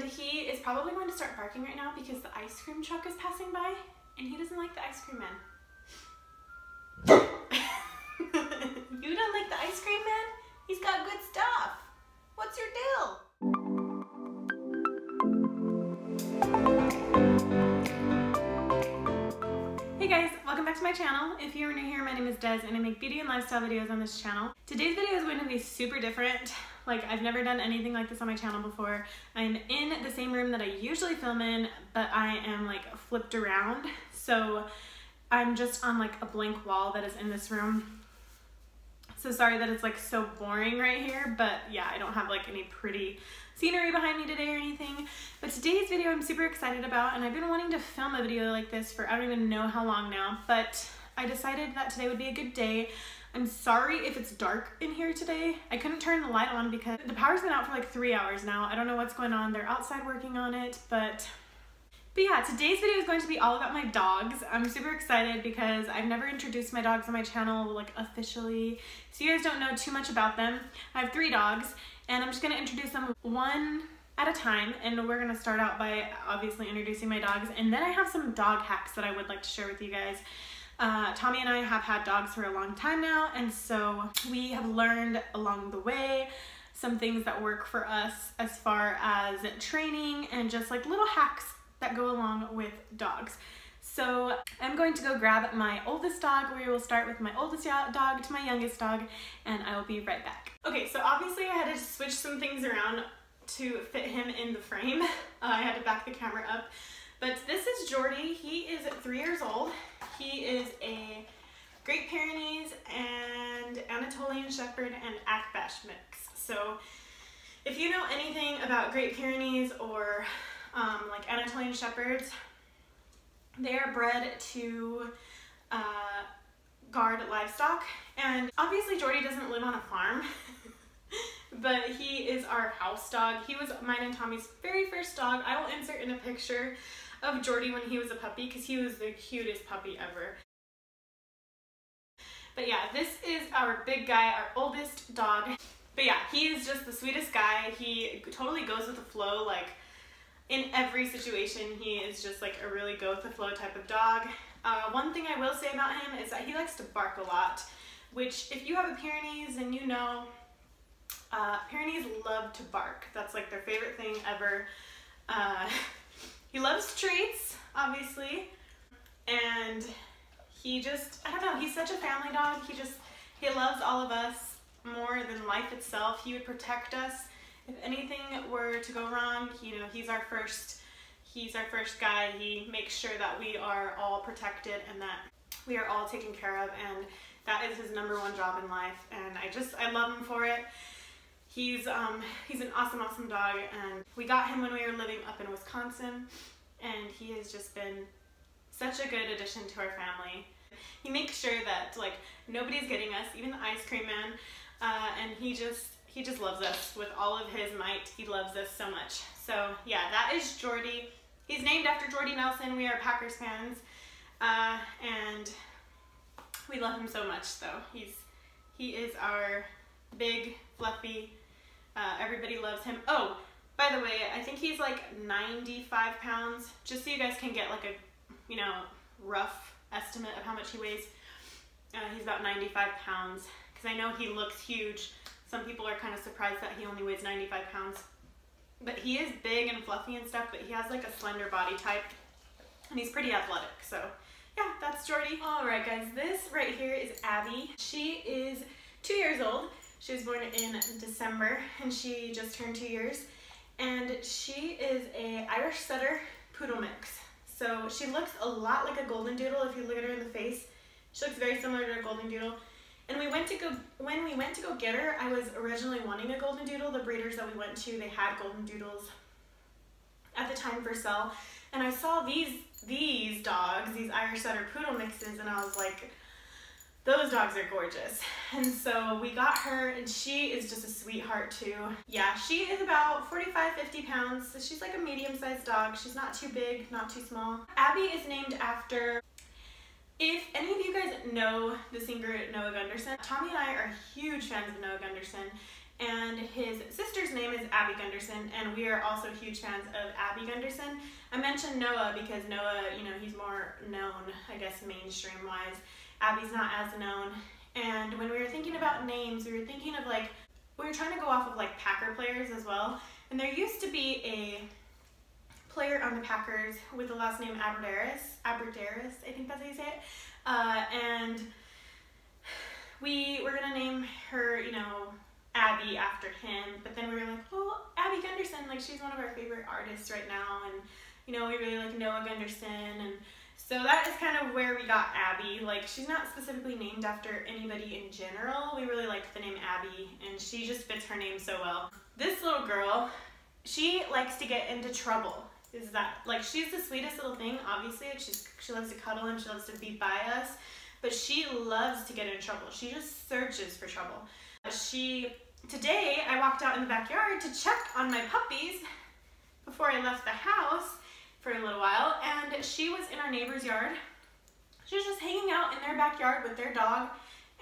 And he is probably going to start barking right now because the ice cream truck is passing by and he doesn't like the ice cream man. you don't like the ice cream man? He's got good stuff. What's your deal? Hey guys, welcome back to my channel. If you're new here, my name is Des and I make beauty and lifestyle videos on this channel. Today's video is going to be super different. Like I've never done anything like this on my channel before. I'm in the same room that I usually film in, but I am like flipped around. So I'm just on like a blank wall that is in this room. So sorry that it's like so boring right here, but yeah, I don't have like any pretty scenery behind me today or anything. But today's video I'm super excited about and I've been wanting to film a video like this for I don't even know how long now, but I decided that today would be a good day. I'm sorry if it's dark in here today. I couldn't turn the light on because the power's been out for like three hours now. I don't know what's going on. They're outside working on it, but but yeah, today's video is going to be all about my dogs. I'm super excited because I've never introduced my dogs on my channel like officially. So you guys don't know too much about them. I have three dogs and I'm just gonna introduce them one at a time and we're gonna start out by obviously introducing my dogs and then I have some dog hacks that I would like to share with you guys. Uh, Tommy and I have had dogs for a long time now and so we have learned along the way some things that work for us as far as training and just like little hacks that go along with dogs. So I'm going to go grab my oldest dog. We will start with my oldest dog to my youngest dog and I will be right back. Okay, so obviously I had to switch some things around to fit him in the frame. Uh, I had to back the camera up. But this is Jordy. He is three years old. He is a Great Pyrenees and Anatolian Shepherd and Akbash mix. So if you know anything about Great Pyrenees or um, like Anatolian Shepherds, they are bred to uh, guard livestock. And obviously Jordy doesn't live on a farm, but he is our house dog. He was mine and Tommy's very first dog. I will insert in a picture of Jordy when he was a puppy because he was the cutest puppy ever. But yeah, this is our big guy, our oldest dog. But yeah, he is just the sweetest guy. He totally goes with the flow. Like in every situation, he is just like a really go with the flow type of dog. Uh, one thing I will say about him is that he likes to bark a lot, which if you have a Pyrenees and you know, uh, Pyrenees love to bark. That's like their favorite thing ever. Uh, he loves treats, obviously, and he just, I don't know, he's such a family dog. He just, he loves all of us more than life itself. He would protect us if anything were to go wrong, you know, he's our first, he's our first guy. He makes sure that we are all protected and that we are all taken care of and that is his number one job in life and I just, I love him for it. He's, um, he's an awesome, awesome dog and we got him when we were living up in Wisconsin and he has just been such a good addition to our family. He makes sure that like nobody's getting us, even the ice cream man, uh, and he just he just loves us with all of his might. He loves us so much. So yeah, that is Jordy. He's named after Jordy Nelson. We are Packers fans. Uh, and we love him so much though. He's He is our big, fluffy, uh, everybody loves him. Oh, by the way, I think he's like 95 pounds, just so you guys can get like a, you know, rough estimate of how much he weighs. Uh, he's about 95 pounds, because I know he looks huge, some people are kind of surprised that he only weighs 95 pounds. But he is big and fluffy and stuff, but he has like a slender body type. And he's pretty athletic, so yeah, that's Jordy. All right, guys, this right here is Abby. She is two years old. She was born in December, and she just turned two years. And she is a Irish Setter Poodle mix. So she looks a lot like a Golden Doodle if you look at her in the face. She looks very similar to a Golden Doodle. And we went to go, when we went to go get her, I was originally wanting a golden doodle. The breeders that we went to, they had golden doodles at the time for sale. And I saw these, these dogs, these Irish Setter Poodle mixes, and I was like, those dogs are gorgeous. And so we got her and she is just a sweetheart too. Yeah, she is about 45, 50 pounds. So she's like a medium sized dog. She's not too big, not too small. Abby is named after if any of you guys know the singer Noah Gundersen, Tommy and I are huge fans of Noah Gundersen and his sister's name is Abby Gundersen, and we are also huge fans of Abby Gundersen. I mentioned Noah because Noah, you know, he's more known, I guess, mainstream wise. Abby's not as known. And when we were thinking about names, we were thinking of like, we were trying to go off of like Packer players as well. And there used to be a player on the Packers with the last name Abbrederis. Abbrederis, I think that's how you say it. Uh, and we were gonna name her, you know, Abby after him, but then we were like, well, Abby Gundersen, like she's one of our favorite artists right now, and you know, we really like Noah Gundersen, and so that is kind of where we got Abby. Like she's not specifically named after anybody in general. We really liked the name Abby, and she just fits her name so well. This little girl, she likes to get into trouble. Is that like she's the sweetest little thing? Obviously, she's she loves to cuddle and she loves to be by us, but she loves to get in trouble. She just searches for trouble. She today I walked out in the backyard to check on my puppies before I left the house for a little while, and she was in our neighbor's yard. She was just hanging out in their backyard with their dog,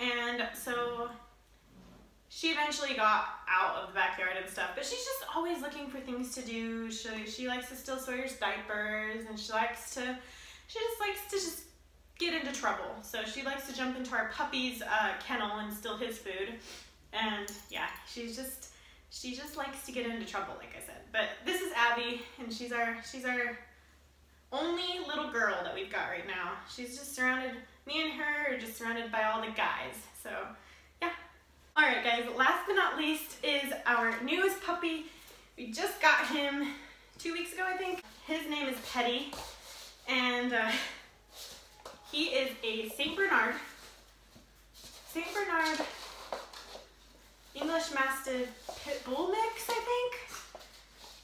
and so she eventually got out of the backyard and stuff, but she's just always looking for things to do. She, she likes to steal Sawyer's diapers, and she likes to, she just likes to just get into trouble. So she likes to jump into our puppy's uh, kennel and steal his food. And yeah, she's just she just likes to get into trouble, like I said. But this is Abby, and she's our she's our only little girl that we've got right now. She's just surrounded me and her are just surrounded by all the guys. So yeah. Alright guys, last but not least is our newest puppy. We just got him two weeks ago, I think. His name is Petty, and uh, he is a St. Bernard. St. Bernard English Mastiff Pit Bull mix, I think.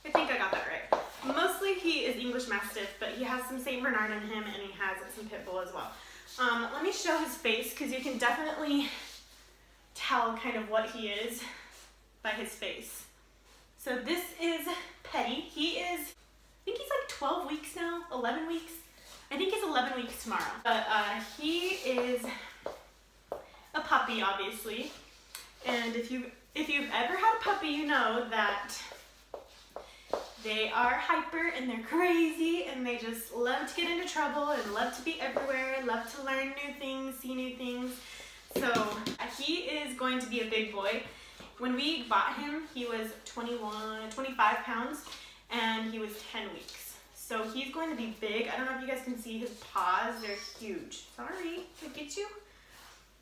I think I got that right. Mostly he is English Mastiff, but he has some St. Bernard in him and he has some Pit Bull as well. Um, let me show his face because you can definitely tell kind of what he is by his face. So this is Petty. He is, I think he's like 12 weeks now, 11 weeks. I think he's 11 weeks tomorrow. But uh, he is a puppy, obviously. And if you if you've ever had a puppy, you know that they are hyper and they're crazy and they just love to get into trouble and love to be everywhere, love to learn new things, see new things. So he is going to be a big boy. When we bought him, he was 21, 25 pounds and he was 10 weeks. So he's going to be big. I don't know if you guys can see his paws. They're huge. Sorry, to get you?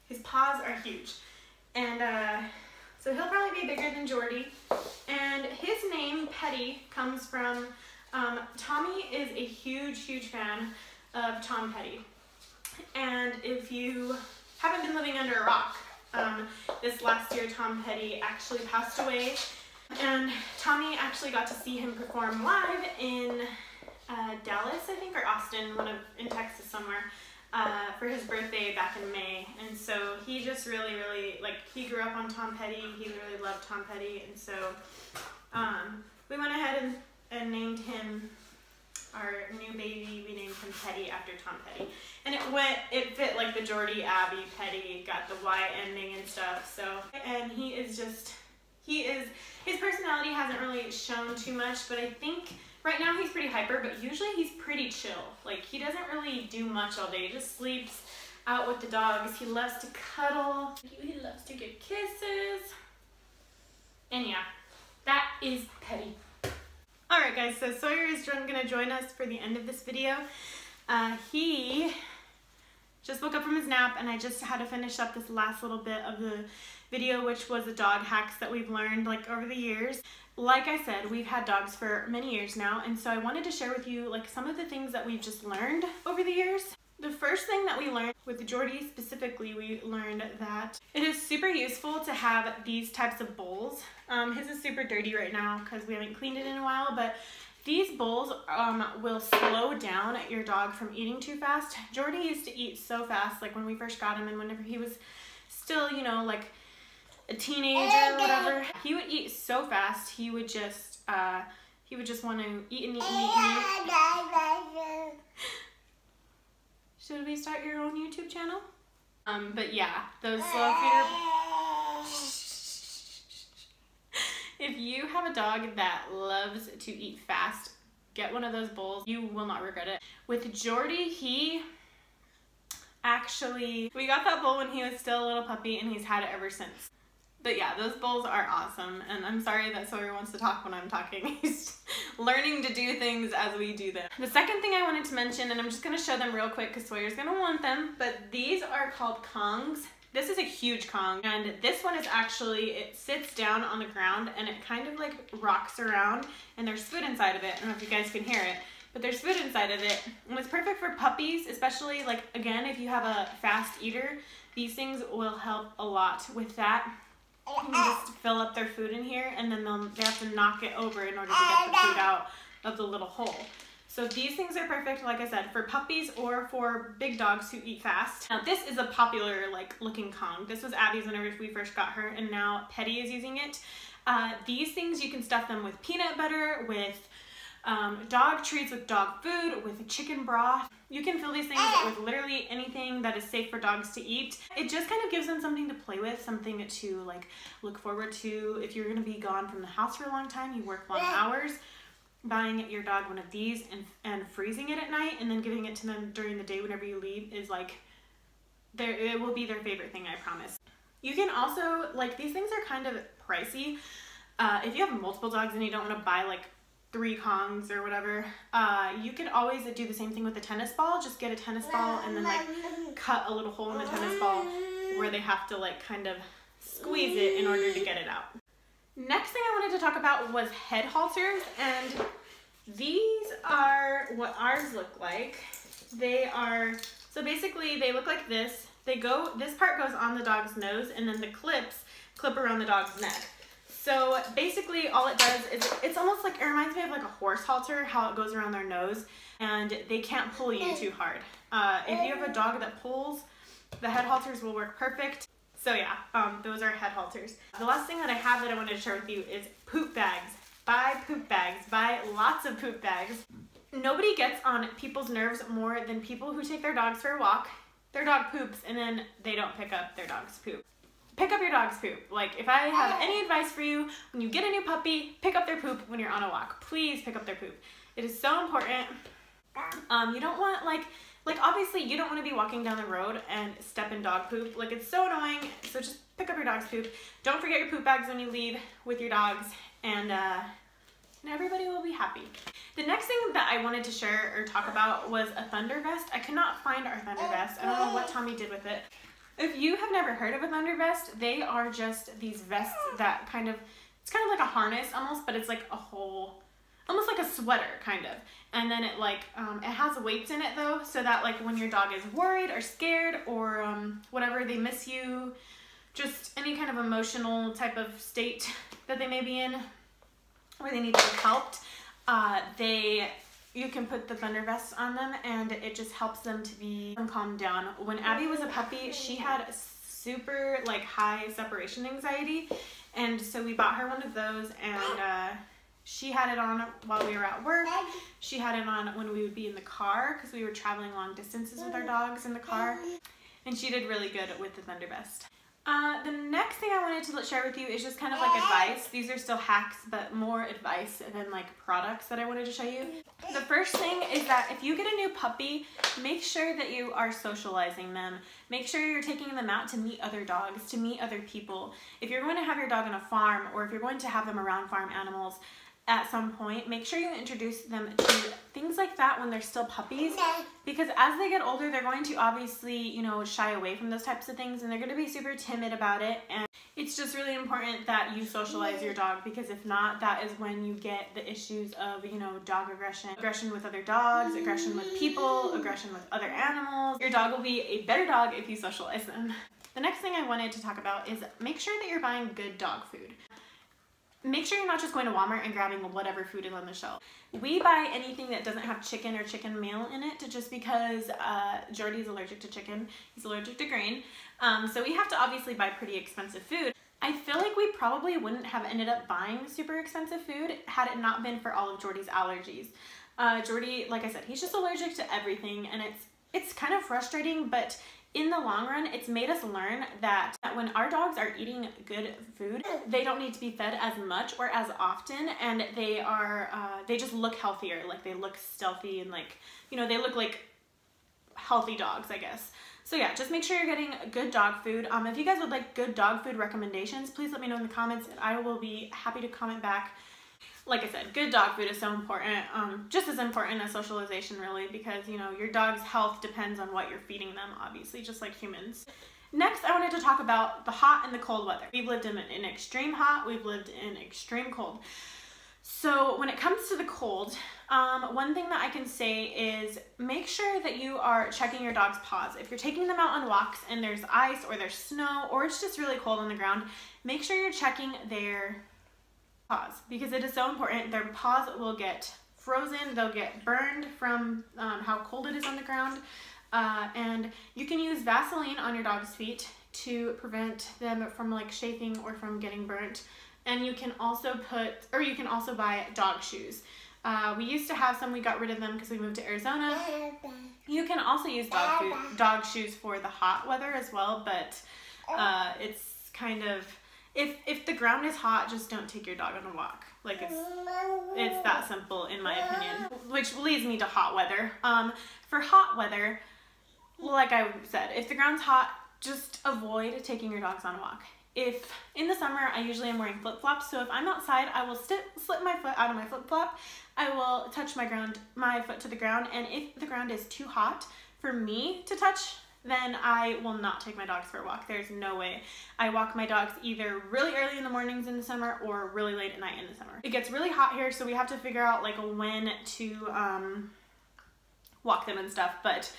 His paws are huge. And uh, so he'll probably be bigger than Jordy. And his name, Petty, comes from, um, Tommy is a huge, huge fan of Tom Petty. And if you haven't been living under a rock, um, this last year Tom Petty actually passed away. And Tommy actually got to see him perform live in uh, Dallas, I think, or Austin, one of in Texas somewhere uh, for his birthday back in May. And so he just really, really, like, he grew up on Tom Petty. He really loved Tom Petty. And so um, we went ahead and, and named him our new baby. We named him Petty after Tom Petty. And it went, it fit like the Jordy Abby Petty, got the Y ending and stuff. So, and he is just, he is, his personality hasn't really shown too much, but I think Right now he's pretty hyper, but usually he's pretty chill. Like he doesn't really do much all day. He just sleeps out with the dogs. He loves to cuddle. He loves to give kisses. And yeah, that is Petty. Alright guys, so Sawyer is gonna join us for the end of this video. Uh, he just woke up from his nap and I just had to finish up this last little bit of the video which was the dog hacks that we've learned like over the years. Like I said, we've had dogs for many years now, and so I wanted to share with you like some of the things that we've just learned over the years. The first thing that we learned with Jordy specifically, we learned that it is super useful to have these types of bowls. Um, his is super dirty right now because we haven't cleaned it in a while, but these bowls um, will slow down your dog from eating too fast. Jordy used to eat so fast, like when we first got him and whenever he was still, you know, like a teenager or whatever, he would eat so fast, he would just, uh, he would just want to eat and eat and eat and eat. Should we start your own YouTube channel? Um, but yeah, those slow feeder... If you have a dog that loves to eat fast, get one of those bowls. You will not regret it. With Jordy, he actually, we got that bowl when he was still a little puppy and he's had it ever since. But yeah, those bowls are awesome. And I'm sorry that Sawyer wants to talk when I'm talking. He's learning to do things as we do them. The second thing I wanted to mention, and I'm just gonna show them real quick because Sawyer's gonna want them, but these are called Kongs. This is a huge Kong, and this one is actually, it sits down on the ground and it kind of like rocks around, and there's food inside of it. I don't know if you guys can hear it, but there's food inside of it. And it's perfect for puppies, especially like, again, if you have a fast eater, these things will help a lot with that. You can just fill up their food in here, and then they'll, they have to knock it over in order to get the food out of the little hole. So these things are perfect, like I said, for puppies or for big dogs who eat fast. Now this is a popular like looking Kong. This was Abby's whenever we first got her and now Petty is using it. Uh, these things you can stuff them with peanut butter, with um, dog treats, with dog food, with chicken broth. You can fill these things with literally anything that is safe for dogs to eat. It just kind of gives them something to play with, something to like look forward to. If you're gonna be gone from the house for a long time, you work long hours, buying your dog one of these and, and freezing it at night and then giving it to them during the day whenever you leave is like, there it will be their favorite thing, I promise. You can also, like these things are kind of pricey. Uh, if you have multiple dogs and you don't want to buy like three Kongs or whatever, uh, you could always do the same thing with the tennis ball. Just get a tennis ball and then like cut a little hole in the tennis ball where they have to like kind of squeeze it in order to get it out. Next thing I wanted to talk about was head halters, and these are what ours look like. They are, so basically they look like this. They go, this part goes on the dog's nose, and then the clips clip around the dog's neck. So basically all it does is, it's almost like, it reminds me of like a horse halter, how it goes around their nose, and they can't pull you too hard. Uh, if you have a dog that pulls, the head halters will work perfect. So yeah, um, those are head halters. The last thing that I have that I wanted to share with you is poop bags. Buy poop bags. Buy lots of poop bags. Nobody gets on people's nerves more than people who take their dogs for a walk, their dog poops, and then they don't pick up their dog's poop. Pick up your dog's poop. Like, if I have any advice for you, when you get a new puppy, pick up their poop when you're on a walk. Please pick up their poop. It is so important. Um, you don't want, like, like obviously you don't want to be walking down the road and step in dog poop. Like it's so annoying. So just pick up your dog's poop. Don't forget your poop bags when you leave with your dogs and uh, and everybody will be happy. The next thing that I wanted to share or talk about was a thunder vest. I could not find our thunder vest. I don't know what Tommy did with it. If you have never heard of a thunder vest, they are just these vests that kind of, it's kind of like a harness almost, but it's like a whole, almost like a sweater kind of. And then it like um, it has weights in it though so that like when your dog is worried or scared or um, whatever they miss you just any kind of emotional type of state that they may be in where they need to be helped uh, they you can put the thunder vests on them and it just helps them to be calm down when abby was a puppy she had super like high separation anxiety and so we bought her one of those and uh, she had it on while we were at work. She had it on when we would be in the car because we were traveling long distances with our dogs in the car. And she did really good with the Thundervest. Uh, the next thing I wanted to share with you is just kind of like advice. These are still hacks, but more advice than like products that I wanted to show you. The first thing is that if you get a new puppy, make sure that you are socializing them. Make sure you're taking them out to meet other dogs, to meet other people. If you're going to have your dog on a farm or if you're going to have them around farm animals, at some point, make sure you introduce them to things like that when they're still puppies because as they get older, they're going to obviously, you know, shy away from those types of things and they're going to be super timid about it. And it's just really important that you socialize your dog because if not, that is when you get the issues of, you know, dog aggression, aggression with other dogs, aggression with people, aggression with other animals. Your dog will be a better dog if you socialize them. The next thing I wanted to talk about is make sure that you're buying good dog food make sure you're not just going to Walmart and grabbing whatever food is on the shelf. We buy anything that doesn't have chicken or chicken meal in it just because uh, Jordy's allergic to chicken. He's allergic to grain. Um, so we have to obviously buy pretty expensive food. I feel like we probably wouldn't have ended up buying super expensive food had it not been for all of Jordy's allergies. Uh, Jordy, like I said, he's just allergic to everything and it's it's kind of frustrating, but in the long run, it's made us learn that when our dogs are eating good food, they don't need to be fed as much or as often, and they are uh, they just look healthier. Like they look stealthy and like you know they look like healthy dogs, I guess. So yeah, just make sure you're getting good dog food. Um, if you guys would like good dog food recommendations, please let me know in the comments, and I will be happy to comment back like I said, good dog food is so important, um, just as important as socialization really, because you know, your dog's health depends on what you're feeding them, obviously, just like humans. Next, I wanted to talk about the hot and the cold weather. We've lived in, in extreme hot, we've lived in extreme cold. So when it comes to the cold, um, one thing that I can say is make sure that you are checking your dog's paws. If you're taking them out on walks and there's ice or there's snow or it's just really cold on the ground, make sure you're checking their paws because it is so important. Their paws will get frozen, they'll get burned from um, how cold it is on the ground. Uh, and you can use Vaseline on your dog's feet to prevent them from like chafing or from getting burnt. And you can also put, or you can also buy dog shoes. Uh, we used to have some, we got rid of them because we moved to Arizona. You can also use dog, food, dog shoes for the hot weather as well, but uh, it's kind of, if if the ground is hot, just don't take your dog on a walk. Like it's it's that simple in my opinion. Which leads me to hot weather. Um, for hot weather, like I said, if the ground's hot, just avoid taking your dogs on a walk. If in the summer I usually am wearing flip flops, so if I'm outside, I will slip slip my foot out of my flip flop. I will touch my ground my foot to the ground, and if the ground is too hot for me to touch then I will not take my dogs for a walk. There's no way. I walk my dogs either really early in the mornings in the summer or really late at night in the summer. It gets really hot here, so we have to figure out like when to um, walk them and stuff. But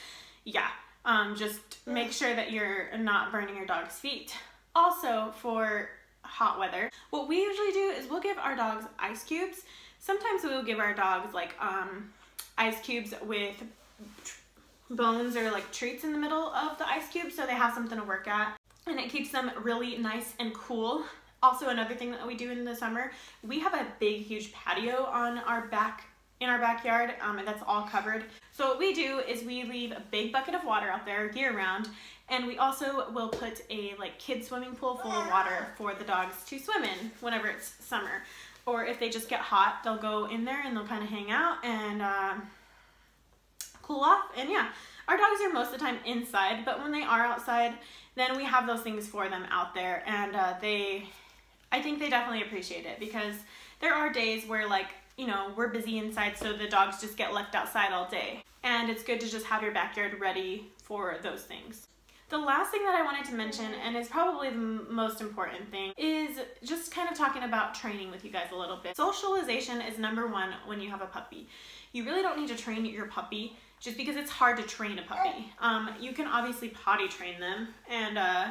yeah, um, just make sure that you're not burning your dog's feet. Also for hot weather, what we usually do is we'll give our dogs ice cubes. Sometimes we'll give our dogs like um, ice cubes with bones or like treats in the middle of the ice cube so they have something to work at and it keeps them really nice and cool. Also another thing that we do in the summer, we have a big huge patio on our back in our backyard um, and that's all covered. So what we do is we leave a big bucket of water out there year round and we also will put a like kid swimming pool full of water for the dogs to swim in whenever it's summer. Or if they just get hot, they'll go in there and they'll kind of hang out and uh, cool off. And yeah, our dogs are most of the time inside, but when they are outside, then we have those things for them out there. And uh, they, I think they definitely appreciate it because there are days where like, you know, we're busy inside, so the dogs just get left outside all day. And it's good to just have your backyard ready for those things. The last thing that I wanted to mention, and is probably the most important thing, is just kind of talking about training with you guys a little bit. Socialization is number one when you have a puppy. You really don't need to train your puppy just because it's hard to train a puppy. Um, you can obviously potty train them, and uh,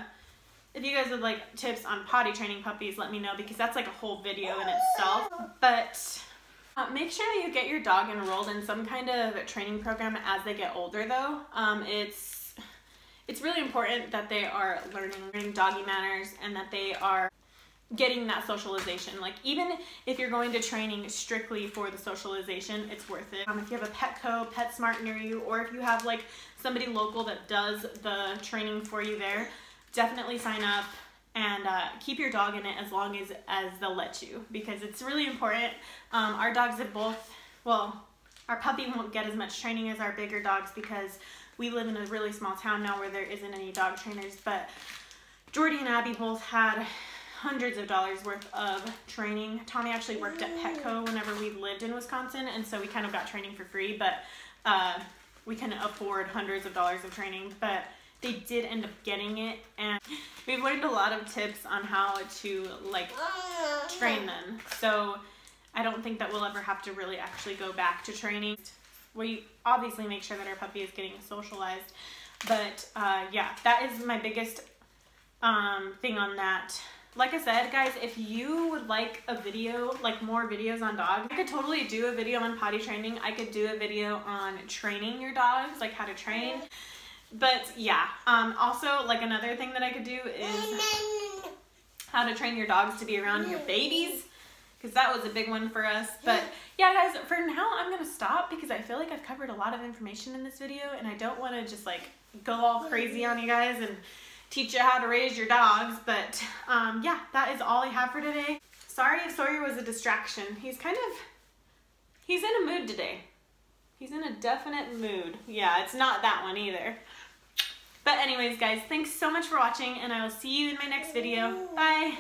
if you guys would like tips on potty training puppies, let me know because that's like a whole video in itself. But uh, make sure that you get your dog enrolled in some kind of training program as they get older though. Um, it's, it's really important that they are learning doggy manners and that they are getting that socialization. Like even if you're going to training strictly for the socialization, it's worth it. Um, if you have a Petco, PetSmart near you, or if you have like somebody local that does the training for you there, definitely sign up and uh, keep your dog in it as long as, as they'll let you because it's really important. Um, our dogs have both, well, our puppy won't get as much training as our bigger dogs because we live in a really small town now where there isn't any dog trainers, but Jordy and Abby both had hundreds of dollars worth of training. Tommy actually worked at Petco whenever we lived in Wisconsin, and so we kind of got training for free, but uh, we can afford hundreds of dollars of training. But they did end up getting it, and we've learned a lot of tips on how to like train them. So I don't think that we'll ever have to really actually go back to training. We obviously make sure that our puppy is getting socialized, but uh, yeah, that is my biggest um, thing on that like I said, guys, if you would like a video, like more videos on dogs, I could totally do a video on potty training. I could do a video on training your dogs, like how to train. But yeah, um, also like another thing that I could do is how to train your dogs to be around your babies because that was a big one for us. But yeah, guys, for now I'm gonna stop because I feel like I've covered a lot of information in this video and I don't want to just like go all crazy on you guys and teach you how to raise your dogs. But um, yeah, that is all I have for today. Sorry if Sawyer was a distraction. He's kind of, he's in a mood today. He's in a definite mood. Yeah, it's not that one either. But anyways, guys, thanks so much for watching, and I will see you in my next video. Bye!